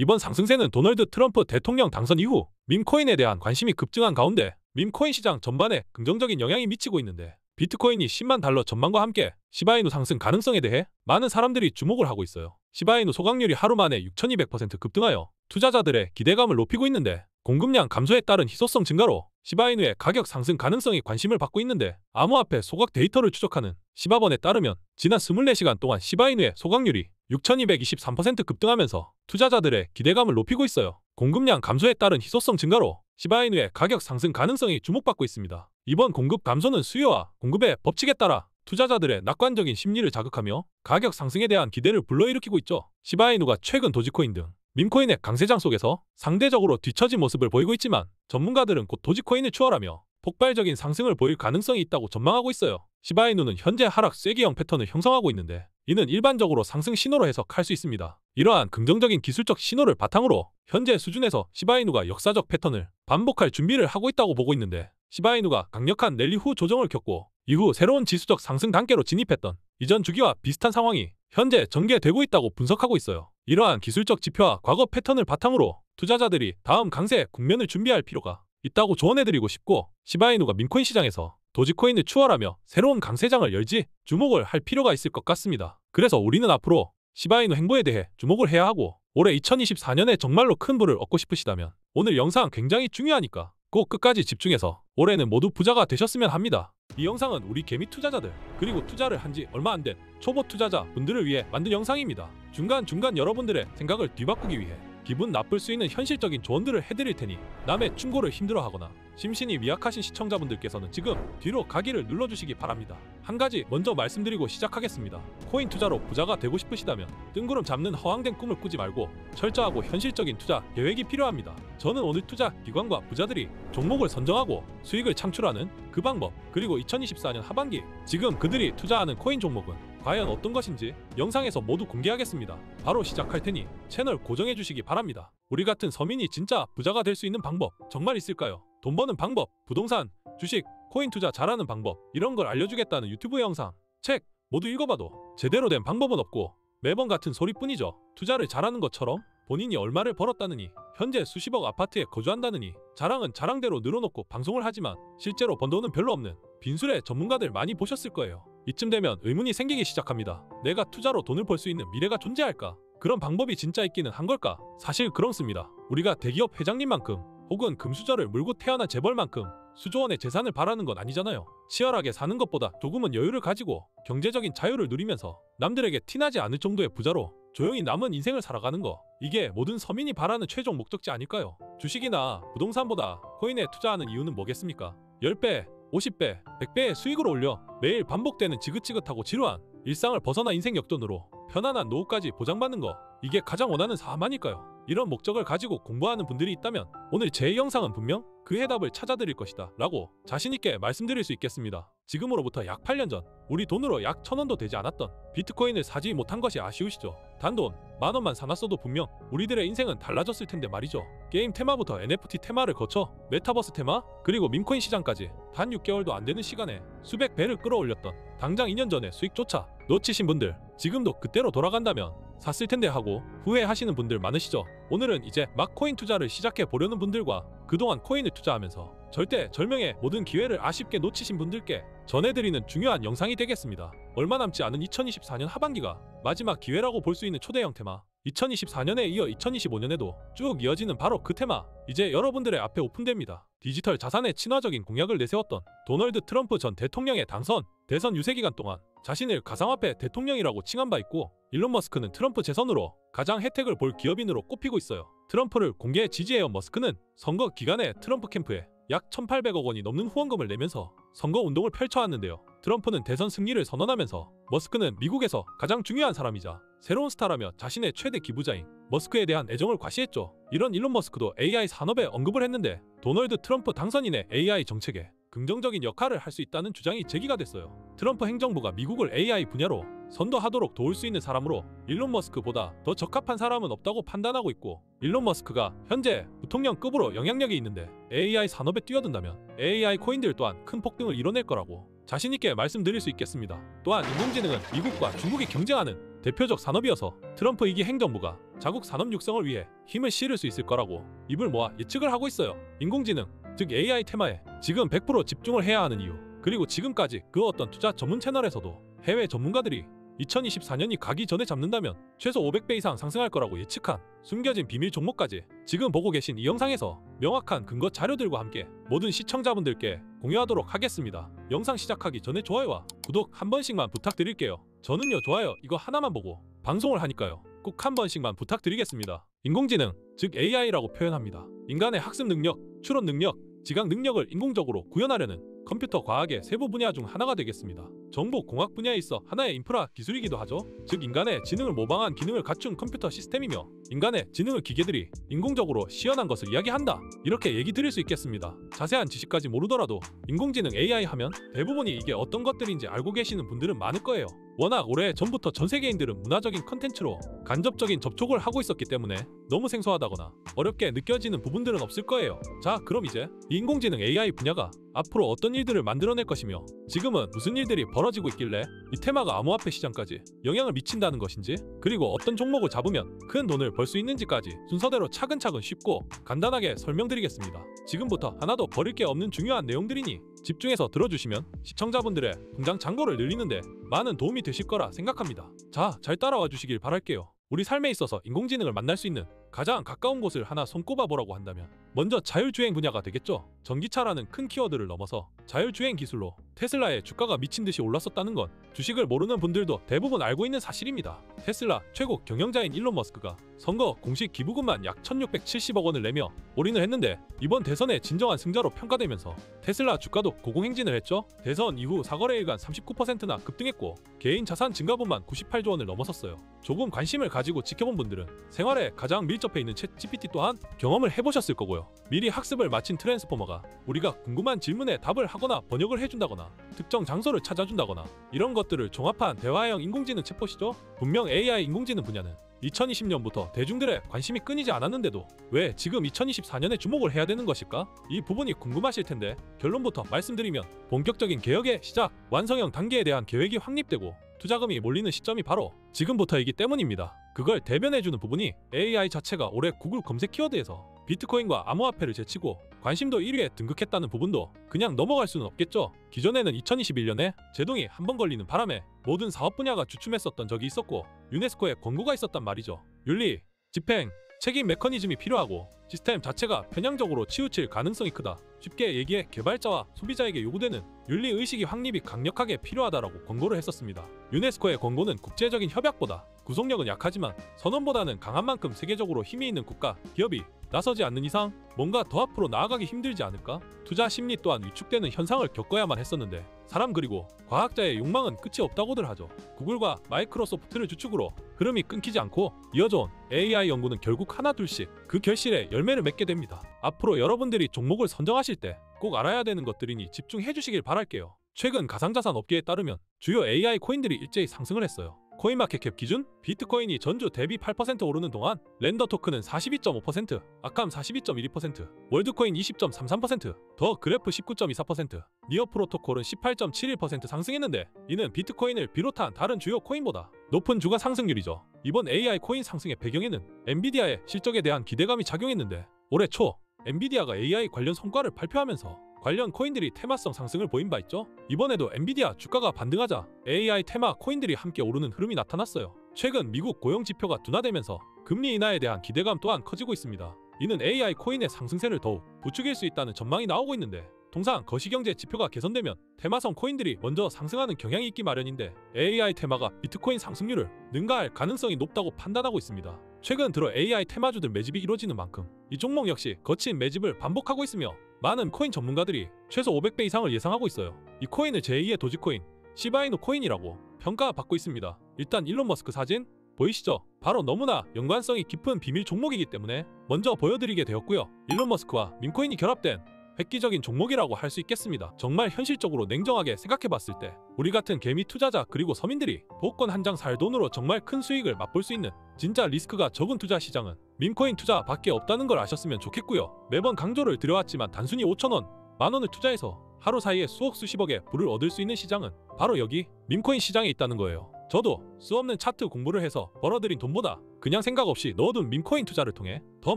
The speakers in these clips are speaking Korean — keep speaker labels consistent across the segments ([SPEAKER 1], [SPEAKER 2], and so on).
[SPEAKER 1] 이번 상승세는 도널드 트럼프 대통령 당선 이후 밈코인에 대한 관심이 급증한 가운데 밈코인 시장 전반에 긍정적인 영향이 미치고 있는데 비트코인이 10만 달러 전망과 함께 시바이누 상승 가능성에 대해 많은 사람들이 주목을 하고 있어요. 시바이누 소각률이 하루 만에 6200% 급등하여 투자자들의 기대감을 높이고 있는데 공급량 감소에 따른 희소성 증가로 시바이누의 가격 상승 가능성이 관심을 받고 있는데 암호화폐 소각 데이터를 추적하는 시바번에 따르면 지난 24시간 동안 시바이누의 소각률이 6223% 급등하면서 투자자들의 기대감을 높이고 있어요. 공급량 감소에 따른 희소성 증가로 시바이누의 가격 상승 가능성이 주목받고 있습니다. 이번 공급 감소는 수요와 공급의 법칙에 따라 투자자들의 낙관적인 심리를 자극하며 가격 상승에 대한 기대를 불러일으키고 있죠. 시바이누가 최근 도지코인 등 밈코인의 강세장 속에서 상대적으로 뒤처진 모습을 보이고 있지만 전문가들은 곧 도지코인을 추월하며 폭발적인 상승을 보일 가능성이 있다고 전망하고 있어요. 시바이누는 현재 하락 쐐기형 패턴을 형성하고 있는데 이는 일반적으로 상승 신호로 해석할 수 있습니다. 이러한 긍정적인 기술적 신호를 바탕으로 현재 수준에서 시바이누가 역사적 패턴을 반복할 준비를 하고 있다고 보고 있는데 시바이누가 강력한 랠리 후 조정을 겪고 이후 새로운 지수적 상승 단계로 진입했던 이전 주기와 비슷한 상황이 현재 전개되고 있다고 분석하고 있어요. 이러한 기술적 지표와 과거 패턴을 바탕으로 투자자들이 다음 강세 국면을 준비할 필요가 있다고 조언해드리고 싶고 시바이누가 민코인 시장에서 도지코인을 추월하며 새로운 강세장을 열지 주목을 할 필요가 있을 것 같습니다. 그래서 우리는 앞으로 시바이누 행보에 대해 주목을 해야 하고 올해 2024년에 정말로 큰 부를 얻고 싶으시다면 오늘 영상 굉장히 중요하니까 꼭 끝까지 집중해서 올해는 모두 부자가 되셨으면 합니다. 이 영상은 우리 개미 투자자들 그리고 투자를 한 지 얼마 안 된 초보 투자자 분들을 위해 만든 영상입니다. 중간중간 여러분들의 생각을 뒤바꾸기 위해 기분 나쁠 수 있는 현실적인 조언들을 해드릴 테니 남의 충고를 힘들어하거나 심신이 미약하신 시청자분들께서는 지금 뒤로 가기를 눌러주시기 바랍니다. 한 가지 먼저 말씀드리고 시작하겠습니다. 코인 투자로 부자가 되고 싶으시다면 뜬구름 잡는 허황된 꿈을 꾸지 말고 철저하고 현실적인 투자 계획이 필요합니다. 저는 오늘 투자 기관과 부자들이 종목을 선정하고 수익을 창출하는 그 방법 그리고 2024년 하반기 지금 그들이 투자하는 코인 종목은 과연 어떤 것인지 영상에서 모두 공개하겠습니다. 바로 시작할 테니 채널 고정해 주시기 바랍니다. 우리 같은 서민이 진짜 부자가 될 수 있는 방법 정말 있을까요? 돈 버는 방법, 부동산, 주식, 코인 투자 잘하는 방법 이런 걸 알려주겠다는 유튜브 영상, 책 모두 읽어봐도 제대로 된 방법은 없고 매번 같은 소리뿐이죠. 투자를 잘하는 것처럼 본인이 얼마를 벌었다느니 현재 수십억 아파트에 거주한다느니 자랑은 자랑대로 늘어놓고 방송을 하지만 실제로 번 돈은 별로 없는 빈술의 전문가들 많이 보셨을 거예요. 이쯤 되면 의문이 생기기 시작합니다. 내가 투자로 돈을 벌 수 있는 미래가 존재할까? 그런 방법이 진짜 있기는 한 걸까? 사실 그렇습니다. 우리가 대기업 회장님만큼 혹은 금수저를 물고 태어난 재벌만큼 수조원의 재산을 바라는 건 아니잖아요. 치열하게 사는 것보다 조금은 여유를 가지고 경제적인 자유를 누리면서 남들에게 티나지 않을 정도의 부자로 조용히 남은 인생을 살아가는 거 이게 모든 서민이 바라는 최종 목적지 아닐까요? 주식이나 부동산보다 코인에 투자하는 이유는 뭐겠습니까? 10배, 50배, 100배의 수익을 올려 매일 반복되는 지긋지긋하고 지루한 일상을 벗어나 인생 역전으로 편안한 노후까지 보장받는 거 이게 가장 원하는 삶 아닐까요? 이런 목적을 가지고 공부하는 분들이 있다면 오늘 제 영상은 분명 그 해답을 찾아드릴 것이다 라고 자신있게 말씀드릴 수 있겠습니다. 지금으로부터 약 8년 전 우리 돈으로 약 천원도 되지 않았던 비트코인을 사지 못한 것이 아쉬우시죠? 단돈 만원만 사놨어도 분명 우리들의 인생은 달라졌을 텐데 말이죠. 게임 테마부터 NFT 테마를 거쳐 메타버스 테마 그리고 밈코인 시장까지 단 6개월도 안 되는 시간에 수백 배를 끌어올렸던 당장 2년 전에 수익조차 놓치신 분들 지금도 그때로 돌아간다면 샀을 텐데 하고 후회하시는 분들 많으시죠? 오늘은 이제 막 코인 투자를 시작해 보려는 분들과 그동안 코인을 투자하면서 절대 절명의 모든 기회를 아쉽게 놓치신 분들께 전해드리는 중요한 영상이 되겠습니다. 얼마 남지 않은 2024년 하반기가 마지막 기회라고 볼 수 있는 초대 형 테마 2024년에 이어 2025년에도 쭉 이어지는 바로 그 테마 이제 여러분들의 앞에 오픈됩니다. 디지털 자산의 친화적인 공약을 내세웠던 도널드 트럼프 전 대통령의 당선, 대선 유세 기간 동안 자신을 가상화폐 대통령이라고 칭한 바 있고 일론 머스크는 트럼프 재선으로 가장 혜택을 볼 기업인으로 꼽히고 있어요. 트럼프를 공개 지지해온 머스크는 선거 기간에 트럼프 캠프에 약 1,800억 원이 넘는 후원금을 내면서 선거 운동을 펼쳐왔는데요. 트럼프는 대선 승리를 선언하면서 머스크는 미국에서 가장 중요한 사람이자 새로운 스타라며 자신의 최대 기부자인 머스크에 대한 애정을 과시했죠. 이런 일론 머스크도 AI 산업에 언급을 했는데 도널드 트럼프 당선인의 AI 정책에 긍정적인 역할을 할 수 있다는 주장이 제기가 됐어요. 트럼프 행정부가 미국을 AI 분야로 선도하도록 도울 수 있는 사람으로 일론 머스크보다 더 적합한 사람은 없다고 판단하고 있고 일론 머스크가 현재 부통령급으로 영향력이 있는데 AI 산업에 뛰어든다면 AI 코인들 또한 큰 폭등을 이뤄낼 거라고 자신있게 말씀드릴 수 있겠습니다. 또한 인공지능은 미국과 중국이 경쟁하는 대표적 산업이어서 트럼프 2기 행정부가 자국 산업 육성을 위해 힘을 실을 수 있을 거라고 입을 모아 예측을 하고 있어요. 인공지능, 즉 AI 테마에 지금 100% 집중을 해야 하는 이유 그리고 지금까지 그 어떤 투자 전문 채널에서도 해외 전문가들이 2024년이 가기 전에 잡는다면 최소 500배 이상 상승할 거라고 예측한 숨겨진 비밀 종목까지 지금 보고 계신 이 영상에서 명확한 근거 자료들과 함께 모든 시청자분들께 공유하도록 하겠습니다. 영상 시작하기 전에 좋아요와 구독 한 번씩만 부탁드릴게요. 저는요 좋아요 이거 하나만 보고 방송을 하니까요. 꼭 한 번씩만 부탁드리겠습니다. 인공지능, 즉 AI라고 표현합니다. 인간의 학습 능력, 추론 능력, 지각 능력을 인공적으로 구현하려는 컴퓨터 과학의 세부 분야 중 하나가 되겠습니다. 정보 공학 분야에 있어 하나의 인프라 기술이기도 하죠. 즉 인간의 지능을 모방한 기능을 갖춘 컴퓨터 시스템이며 인간의 지능을 기계들이 인공적으로 시연한 것을 이야기한다. 이렇게 얘기 드릴 수 있겠습니다. 자세한 지식까지 모르더라도 인공지능 AI 하면 대부분이 이게 어떤 것들인지 알고 계시는 분들은 많을 거예요. 워낙 오래 전부터 전 세계인들은 문화적인 컨텐츠로 간접적인 접촉을 하고 있었기 때문에 너무 생소하다거나 어렵게 느껴지는 부분들은 없을 거예요. 자, 그럼 이제 이 인공지능 AI 분야가 앞으로 어떤 일들을 만들어낼 것이며 지금은 무슨 일들이 벌어지고 있길래 이 테마가 암호화폐 시장까지 영향을 미친다는 것인지 그리고 어떤 종목을 잡으면 큰 돈을 벌 수 있는지까지 순서대로 차근차근 쉽고 간단하게 설명드리겠습니다. 지금부터 하나도 버릴 게 없는 중요한 내용들이니 집중해서 들어주시면 시청자분들의 통장 잔고를 늘리는데 많은 도움이 되실 거라 생각합니다. 자, 잘 따라와 주시길 바랄게요. 우리 삶에 있어서 인공지능을 만날 수 있는 가장 가까운 곳을 하나 손꼽아 보라고 한다면 먼저 자율주행 분야가 되겠죠. 전기차라는 큰 키워드를 넘어서 자율주행 기술로 테슬라의 주가가 미친 듯이 올랐었다는 건 주식을 모르는 분들도 대부분 알고 있는 사실입니다. 테슬라 최고 경영자인 일론 머스크가 선거 공식 기부금만 약 1670억 원을 내며 올인을 했는데 이번 대선의 진정한 승자로 평가되면서 테슬라 주가도 고공행진을 했죠. 대선 이후 사거래일간 39%나 급등했고 개인 자산 증가분만 98조 원을 넘어섰어요. 조금 관심을 가지고 지켜본 분들은 생활에 가장 밀접해 있는 챗 GPT 또한 경험을 해보셨을 거고요. 미리 학습을 마친 트랜스포머가 우리가 궁금한 질문에 답을 하거나 번역을 해준다거나 특정 장소를 찾아준다거나 이런 것들을 종합한 대화형 인공지능 챗봇이죠. 분명 AI 인공지능 분야는 2020년부터 대중들의 관심이 끊이지 않았는데도 왜 지금 2024년에 주목을 해야 되는 것일까? 이 부분이 궁금하실 텐데 결론부터 말씀드리면 본격적인 개혁의 시작, 완성형 단계에 대한 계획이 확립되고 투자금이 몰리는 시점이 바로 지금부터이기 때문입니다. 그걸 대변해주는 부분이 AI 자체가 올해 구글 검색 키워드에서 비트코인과 암호화폐를 제치고 관심도 1위에 등극했다는 부분도 그냥 넘어갈 수는 없겠죠. 기존에는 2021년에 제동이 한 번 걸리는 바람에 모든 사업 분야가 주춤했었던 적이 있었고 유네스코에 권고가 있었단 말이죠. 윤리, 집행, 책임 메커니즘이 필요하고 시스템 자체가 편향적으로 치우칠 가능성이 크다. 쉽게 얘기해 개발자와 소비자에게 요구되는 윤리 의식이 확립이 강력하게 필요하다라고 권고를 했었습니다. 유네스코의 권고는 국제적인 협약보다 구속력은 약하지만 선언보다는 강한 만큼 세계적으로 힘이 있는 국가, 기업이 나서지 않는 이상 뭔가 더 앞으로 나아가기 힘들지 않을까? 투자 심리 또한 위축되는 현상을 겪어야만 했었는데 사람 그리고 과학자의 욕망은 끝이 없다고들 하죠. 구글과 마이크로소프트를 주축으로 흐름이 끊기지 않고 이어져온 AI 연구는 결국 하나 둘씩 그 결실에 열매를 맺게 됩니다. 앞으로 여러분들이 종목을 선정하실 때 꼭 알아야 되는 것들이니 집중해 주시길 바랄게요. 최근 가상자산 업계에 따르면 주요 AI 코인들이 일제히 상승을 했어요. 코인마켓캡 기준 비트코인이 전주 대비 8% 오르는 동안 렌더 토큰은 42.5%, 아캄 42.12%, 월드코인 20.33%, 더 그래프 19.24%, 니어 프로토콜은 18.71% 상승했는데 이는 비트코인을 비롯한 다른 주요 코인보다 높은 주가 상승률이죠. 이번 AI 코인 상승의 배경에는 엔비디아의 실적에 대한 기대감이 작용했는데 올해 초 엔비디아가 AI 관련 성과를 발표하면서 관련 코인들이 테마성 상승을 보인 바 있죠. 이번에도 엔비디아 주가가 반등하자 AI 테마 코인들이 함께 오르는 흐름이 나타났어요. 최근 미국 고용 지표가 둔화되면서 금리 인하에 대한 기대감 또한 커지고 있습니다. 이는 AI 코인의 상승세를 더욱 부추길 수 있다는 전망이 나오고 있는데 통상 거시경제 지표가 개선되면 테마성 코인들이 먼저 상승하는 경향이 있기 마련인데 AI 테마가 비트코인 상승률을 능가할 가능성이 높다고 판단하고 있습니다. 최근 들어 AI 테마주들 매집이 이루어지는 만큼 이 종목 역시 거친 매집을 반복하고 있으며 많은 코인 전문가들이 최소 500배 이상을 예상하고 있어요. 이 코인을 제2의 도지코인, 시바이누 코인이라고 평가받고 있습니다. 일단 일론 머스크 사진 보이시죠? 바로 너무나 연관성이 깊은 비밀 종목이기 때문에 먼저 보여드리게 되었고요. 일론 머스크와 민코인이 결합된 획기적인 종목이라고 할 수 있겠습니다. 정말 현실적으로 냉정하게 생각해봤을 때 우리 같은 개미 투자자 그리고 서민들이 복권 한 장 살 돈으로 정말 큰 수익을 맛볼 수 있는 진짜 리스크가 적은 투자 시장은 민코인 투자 밖에 없다는 걸 아셨으면 좋겠고요. 매번 강조를 드려왔지만 단순히 5천원, 만원을 투자해서 하루 사이에 수억 수십억의 부를 얻을 수 있는 시장은 바로 여기 밈코인 시장에 있다는 거예요. 저도 수없는 차트 공부를 해서 벌어들인 돈보다 그냥 생각 없이 넣어둔 밈코인 투자를 통해 더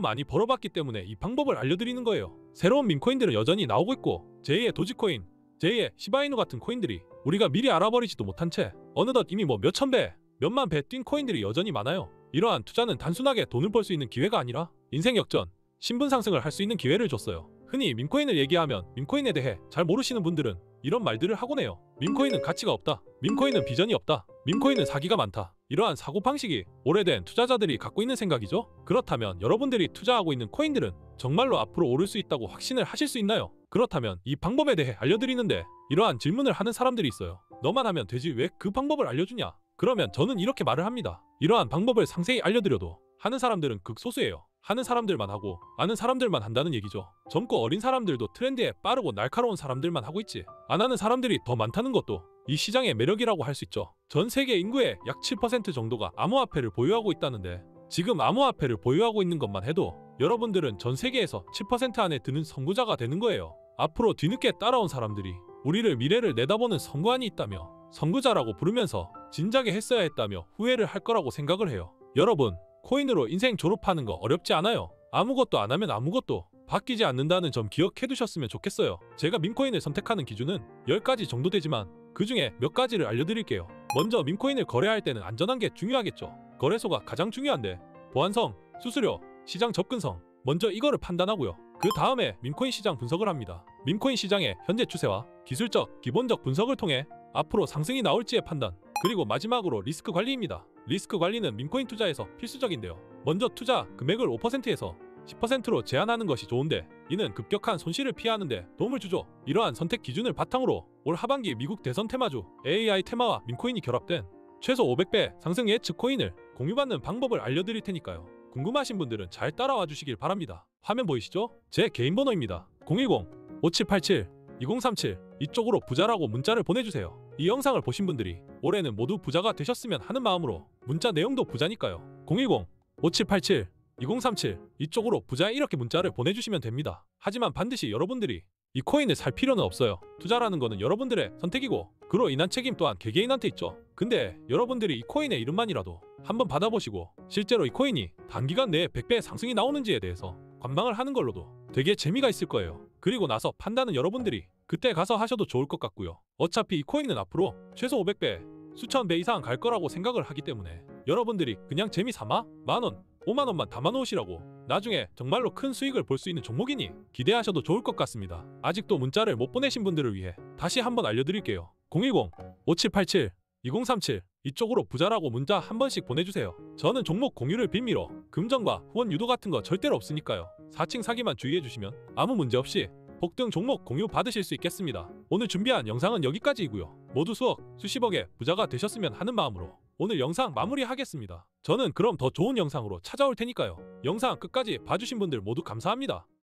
[SPEAKER 1] 많이 벌어봤기 때문에 이 방법을 알려드리는 거예요. 새로운 밈코인들은 여전히 나오고 있고 제2의 도지코인, 제2의 시바이누 같은 코인들이 우리가 미리 알아버리지도 못한 채 어느덧 이미 뭐 몇천 배, 몇만 배 뛴 코인들이 여전히 많아요. 이러한 투자는 단순하게 돈을 벌 수 있는 기회가 아니라 인생 역전, 신분 상승을 할 수 있는 기회를 줬어요. 흔히 밈코인을 얘기하면 밈코인에 대해 잘 모르시는 분들은 이런 말들을 하곤 해요. 밈코인은 가치가 없다. 밈코인은 비전이 없다. 밈코인은 사기가 많다. 이러한 사고 방식이 오래된 투자자들이 갖고 있는 생각이죠. 그렇다면 여러분들이 투자하고 있는 코인들은 정말로 앞으로 오를 수 있다고 확신을 하실 수 있나요? 그렇다면 이 방법에 대해 알려드리는데 이러한 질문을 하는 사람들이 있어요. 너만 하면 되지 왜 그 방법을 알려주냐? 그러면 저는 이렇게 말을 합니다. 이러한 방법을 상세히 알려드려도 하는 사람들은 극소수예요. 하는 사람들만 하고 아는 사람들만 한다는 얘기죠. 젊고 어린 사람들도 트렌드에 빠르고 날카로운 사람들만 하고 있지. 안 하는 사람들이 더 많다는 것도 이 시장의 매력이라고 할 수 있죠. 전 세계 인구의 약 7% 정도가 암호화폐를 보유하고 있다는데 지금 암호화폐를 보유하고 있는 것만 해도 여러분들은 전 세계에서 7% 안에 드는 선구자가 되는 거예요. 앞으로 뒤늦게 따라온 사람들이 우리를 미래를 내다보는 선구안이 있다며 선구자라고 부르면서 진작에 했어야 했다며 후회를 할 거라고 생각을 해요. 여러분, 코인으로 인생 졸업하는 거 어렵지 않아요. 아무것도 안 하면 아무것도 바뀌지 않는다는 점 기억해 두셨으면 좋겠어요. 제가 밈코인을 선택하는 기준은 10가지 정도 되지만 그 중에 몇 가지를 알려드릴게요. 먼저 밈코인을 거래할 때는 안전한 게 중요하겠죠. 거래소가 가장 중요한데 보안성, 수수료, 시장 접근성 먼저 이거를 판단하고요. 그 다음에 밈코인 시장 분석을 합니다. 밈코인 시장의 현재 추세와 기술적, 기본적 분석을 통해 앞으로 상승이 나올지의 판단 그리고 마지막으로 리스크 관리입니다. 리스크 관리는 밈코인 투자에서 필수적인데요. 먼저 투자 금액을 5%에서 10%로 제한하는 것이 좋은데 이는 급격한 손실을 피하는데 도움을 주죠. 이러한 선택 기준을 바탕으로 올 하반기 미국 대선 테마주 AI 테마와 밈코인이 결합된 최소 500배 상승 예측 코인을 공유받는 방법을 알려드릴 테니까요. 궁금하신 분들은 잘 따라와 주시길 바랍니다. 화면 보이시죠? 제 개인 번호입니다. 010-5787-2037 이쪽으로 부자라고 문자를 보내주세요. 이 영상을 보신 분들이 올해는 모두 부자가 되셨으면 하는 마음으로 문자 내용도 부자니까요. 010-5787-2037 이쪽으로 부자 이렇게 문자를 보내주시면 됩니다. 하지만 반드시 여러분들이 이 코인을 살 필요는 없어요. 투자라는 거는 여러분들의 선택이고 그로 인한 책임 또한 개개인한테 있죠. 근데 여러분들이 이 코인의 이름만이라도 한번 받아보시고 실제로 이 코인이 단기간 내에 100배 상승이 나오는지에 대해서 관망을 하는 걸로도 되게 재미가 있을 거예요. 그리고 나서 판단은 여러분들이 그때 가서 하셔도 좋을 것 같고요. 어차피 이 코인은 앞으로 최소 500배, 수천 배 이상 갈 거라고 생각을 하기 때문에 여러분들이 그냥 재미 삼아 만원, 5만 원만 담아놓으시라고 나중에 정말로 큰 수익을 볼 수 있는 종목이니 기대하셔도 좋을 것 같습니다. 아직도 문자를 못 보내신 분들을 위해 다시 한번 알려드릴게요. 010-5787-2037 이쪽으로 부자라고 문자 한 번씩 보내주세요. 저는 종목 공유를 빌미로 금전과 후원 유도 같은 거 절대로 없으니까요. 사칭 사기만 주의해주시면 아무 문제 없이 복등 종목 공유 받으실 수 있겠습니다. 오늘 준비한 영상은 여기까지이고요. 모두 수억, 수십억의 부자가 되셨으면 하는 마음으로 오늘 영상 마무리하겠습니다. 저는 그럼 더 좋은 영상으로 찾아올 테니까요. 영상 끝까지 봐주신 분들 모두 감사합니다.